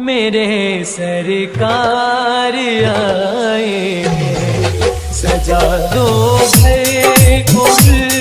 मेरे सरकार आए सजा दो गुलशन का।